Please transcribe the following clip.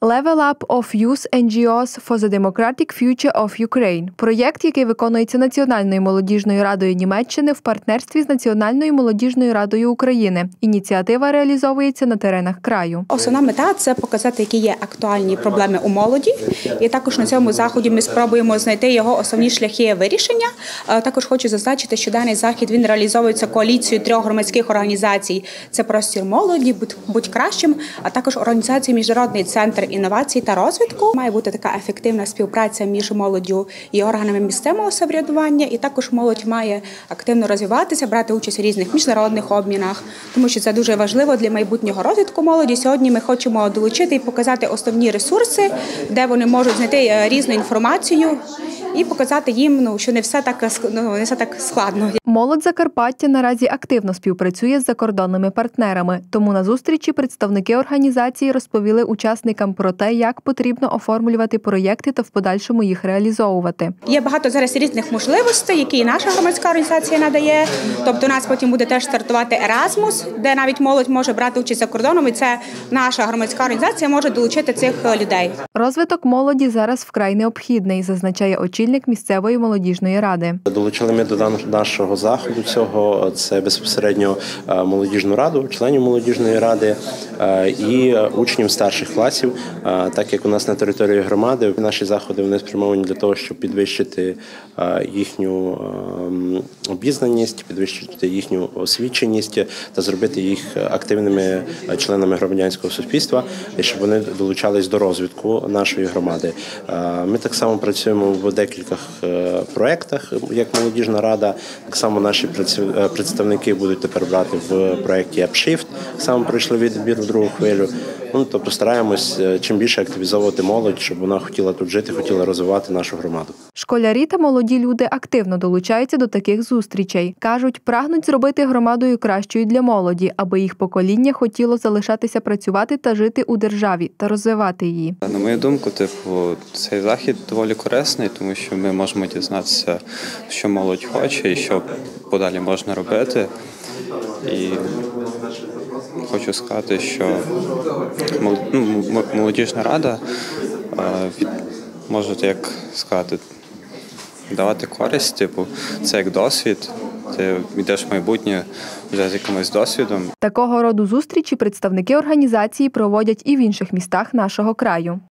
Level Up of Youth NGOs for the Democratic Future of Ukraine – проєкт, який виконується Національною молодіжною радою Німеччини в партнерстві з Національною молодіжною радою України. Ініціатива реалізовується на теренах краю. Основна мета це показати, які є актуальні проблеми у молоді. І також на цьому заході ми спробуємо знайти його основні шляхи вирішення. Е, Також хочу зазначити, що даний захід він реалізовується коаліцією трьох громадських організацій: це простір молоді, будь, будь кращим, а також організація Міжнародний центр інновацій та розвитку. Має бути така ефективна співпраця між молоддю і органами місцевого самоврядування. І також молодь має активно розвиватися, брати участь у різних міжнародних обмінах, тому що це дуже важливо для майбутнього розвитку молоді. Сьогодні ми хочемо долучити і показати основні ресурси, де вони можуть знайти е, різну інформацію. І показати їм, ну що не все так ск- ну, не все так складно. Молодь Закарпаття наразі активно співпрацює з закордонними партнерами. Тому на зустрічі представники організації розповіли учасникам про те, як потрібно оформлювати проєкти та в подальшому їх реалізовувати. Є багато зараз різних можливостей, які і наша громадська організація надає. Тобто, у нас потім буде теж стартувати Erasmus, де навіть молодь може брати участь за кордоном, і це наша громадська організація може долучити цих е, людей. Розвиток молоді зараз вкрай необхідний, зазначає очільник місцевої молодіжної ради. Долучили ми до нашого заходу цього це безпосередньо е, молодіжну раду, членів молодіжної ради е, і учнів старших класів. Е, Так як у нас на території громади наші заходи вони спрямовані для того, щоб підвищити їхню ем, обізнаність, підвищити їхню освіченість та зробити їх активними членами громадянського суспільства, щоб вони долучались до розвитку нашої громади. Ми так само працюємо в декількох проєктах як молодіжна рада. Так само наші е, представники будуть тепер брати в проєкті AppShift. Саме пройшли відбір в другу хвилю. Ну тобто стараємось е, чим більше активізовувати молодь, щоб вона хотіла тут жити, хотіла розвивати нашу громаду. Школярі та молоді люди активно долучаються до таких зустрічей. кажуть, прагнуть зробити громадою кращою для молоді, аби їх покоління хотіло залишатися працювати та жити у державі та розвивати її. На мою думку, типу, цей захід доволі корисний, тому що ми можемо дізнатися, що молодь хоче і що подалі можна робити. І хочу сказати, що ну, молодіжна рада е, може, як сказати, давати користь, типу, це як досвід. Ти йдеш в майбутнє вже з якимось досвідом, Такого роду зустрічі представники організації проводять і в інших містах нашого краю.